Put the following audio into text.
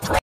Play.